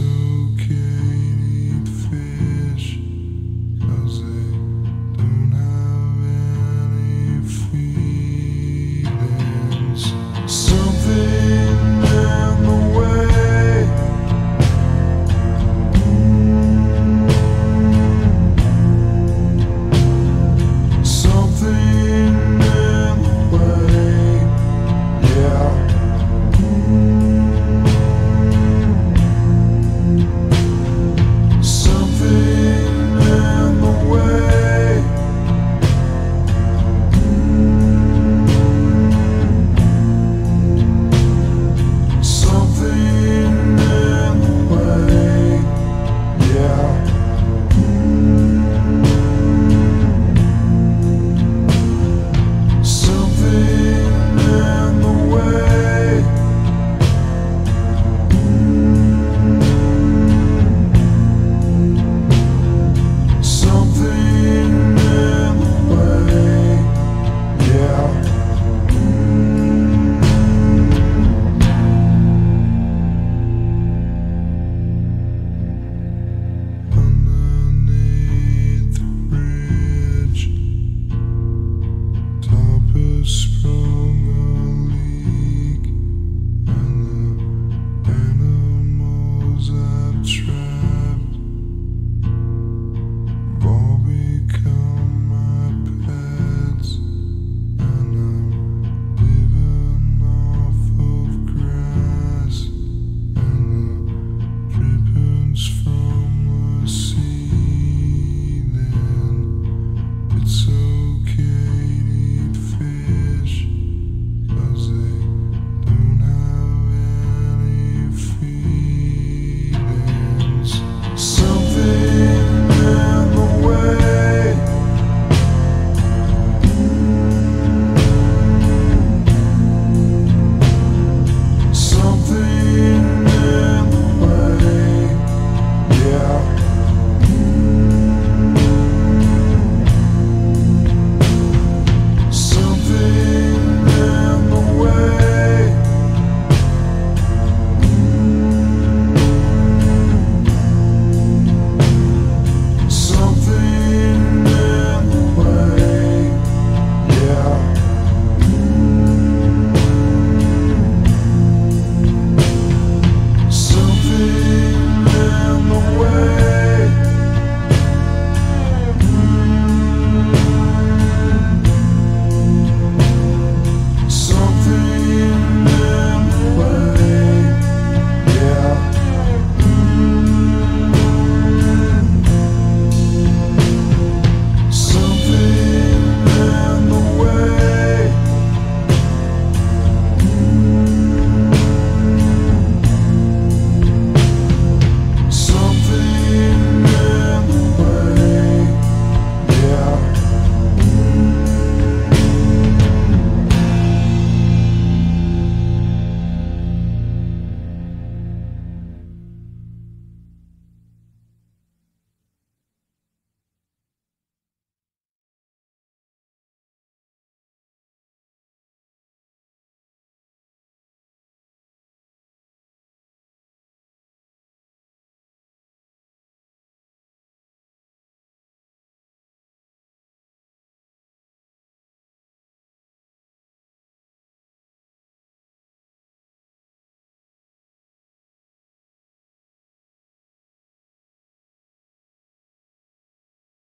so